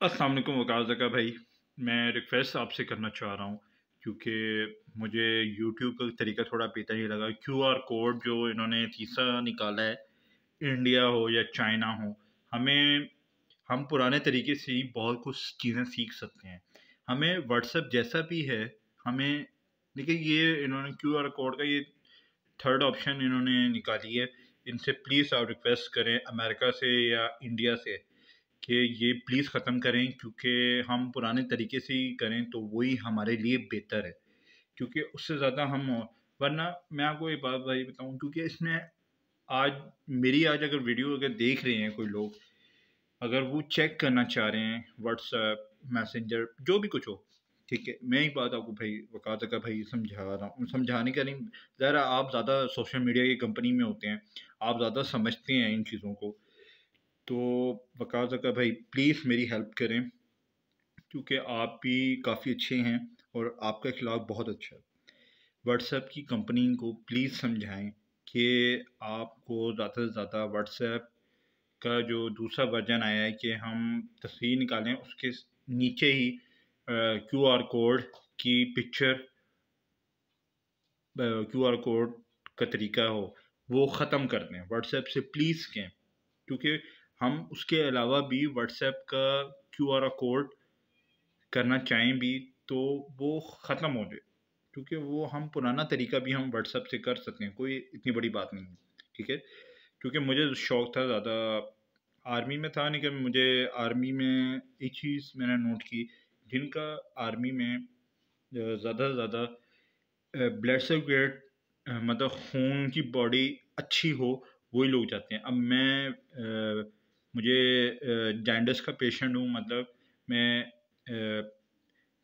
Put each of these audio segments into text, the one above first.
अस्सलाम वालेकुम वकाज़ का भाई, मैं रिक्वेस्ट आपसे करना चाह रहा हूँ, क्योंकि मुझे यूट्यूब का तरीका थोड़ा पीता ही लगा। क्यू आर कोड जो इन्होंने तीसरा निकाला है इंडिया हो या चाइना हो, हमें, हम पुराने तरीके से ही बहुत कुछ चीज़ें सीख सकते हैं। हमें व्हाट्सएप जैसा भी है, हमें, देखिए ये इन्होंने क्यू आर कोड का ये थर्ड ऑप्शन इन्होंने निकाली है। इनसे प्लीज़ आप रिक्वेस्ट करें अमेरिका से या इंडिया से। कि ये प्लीज़ ख़त्म करें, क्योंकि हम पुराने तरीके से ही करें तो वही हमारे लिए बेहतर है। क्योंकि उससे ज़्यादा हम, वरना मैं आपको एक बात भाई बताऊँ, क्योंकि इसमें आज, मेरी आज अगर वीडियो अगर देख रहे हैं कोई लोग, अगर वो चेक करना चाह रहे हैं व्हाट्सएप मैसेंजर जो भी कुछ हो, ठीक है, मैं ही बात आपको भाई वकात का भाई समझा रहा हूँ, समझाने का नहीं, ज़रा आप ज़्यादा सोशल मीडिया की कंपनी में होते हैं, आप ज़्यादा समझते हैं इन चीज़ों को तो वकास का भाई प्लीज़ मेरी हेल्प करें, क्योंकि आप भी काफ़ी अच्छे हैं और आपका खिलाफ बहुत अच्छा है। व्हाट्सएप की कंपनी को प्लीज़ समझाएँ कि आपको ज़्यादा से ज़्यादा व्हाट्सएप का जो दूसरा वर्जन आया है कि हम तस्वीर निकालें, उसके नीचे ही क्यू आर कोड की पिक्चर क्यू आर कोड का तरीका हो, वो ख़त्म कर दें। व्हाट्सएप से प्लीज़ कहें, क्योंकि हम उसके अलावा भी व्हाट्सएप का क्यू आर कोड करना चाहें भी तो वो ख़त्म हो जाए। क्योंकि वो हम पुराना तरीका भी हम व्हाट्सएप से कर सकते हैं, कोई इतनी बड़ी बात नहीं है, ठीक है? क्योंकि मुझे शौक़ था ज़्यादा। आर्मी में था कि मुझे आर्मी में एक चीज़ मैंने नोट की, जिनका आर्मी में ज़्यादा से ज़्यादा ब्लड सर्कुलेट मतलब खून की बॉडी अच्छी हो, वही लोग जाते हैं। अब मैं मुझे जैंडस का पेशेंट हूँ मतलब मैं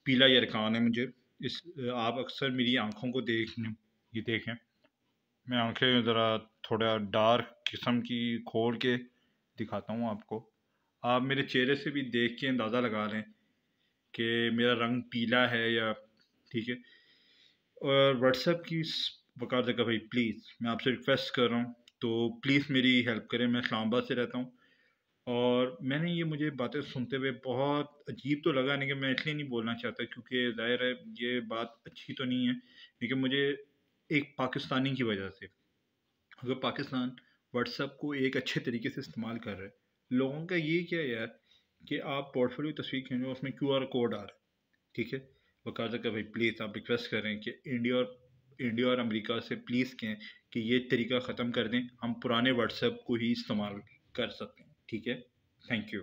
पीला यरकान है मुझे। इस, आप अक्सर मेरी आँखों को देख ये देखें। मैं आँखें ज़रा थोड़ा डार्क किस्म की खोल के दिखाता हूँ आपको। आप मेरे चेहरे से भी देख के अंदाज़ा लगा लें कि मेरा रंग पीला है या, ठीक है। और व्हाट्सएप की बकायदा जगह भाई प्लीज़ मैं आपसे रिक्वेस्ट कर रहा हूँ तो प्लीज़ मेरी हेल्प करें, मैं इस्लामाबाद से रहता हूँ। और मैंने ये मुझे बातें सुनते हुए बहुत अजीब तो लगा नहीं कि मैं इसलिए नहीं बोलना चाहता क्योंकि ज़ाहिर है ये बात अच्छी तो नहीं है, लेकिन मुझे एक पाकिस्तानी की वजह से, अगर पाकिस्तान व्हाट्सएप को एक अच्छे तरीके से इस्तेमाल कर रहे लोगों का ये क्या यार कि आप पोर्टफोलियो तस्वीर खींचो उसमें क्यू आर कोड आ रहा है, ठीक है? वकाजा का भाई प्लीज़ आप रिक्वेस्ट कर रहे हैं कि इंडिया और इंडिया और अमेरिका से प्लीज़ कहें कि ये तरीका ख़त्म कर दें, हम पुराने व्हाट्सएप को ही इस्तेमाल कर सकते हैं। ठीक है? Thank you